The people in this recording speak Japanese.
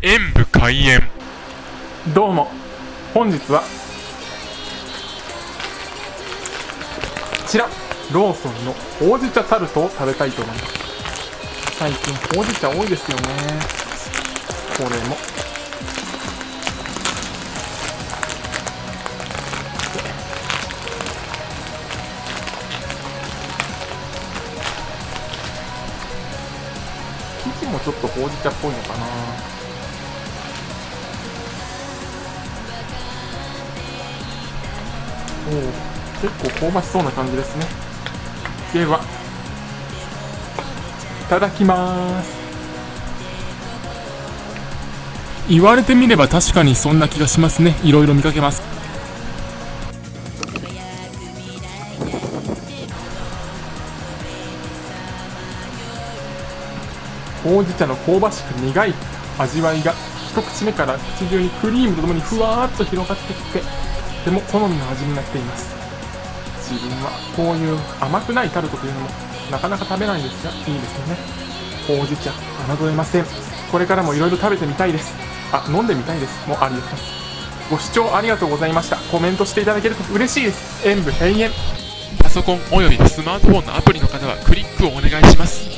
演武開演。どうも。本日はこちらローソンのほうじ茶タルトを食べたいと思います。最近ほうじ茶多いですよね。これも。生地もちょっとほうじ茶っぽいのかな。おお結構香ばしそうな感じですね。ではいただきます。言われてみれば確かにそんな気がしますね。いろいろ見かけます。ほうじ茶の香ばしく苦い味わいが一口目から口中にクリームとともにふわっと広がってきてても好みの味になっています。自分はこういう甘くないタルトというのもなかなか食べないんですがいいですよね。ほうじ茶侮れません。これからもいろいろ食べてみたいです。あ飲んでみたいです。もうあります。ご視聴ありがとうございました。コメントしていただけると嬉しいです。演武閉園。パソコンおよびスマートフォンのアプリの方はクリックをお願いします。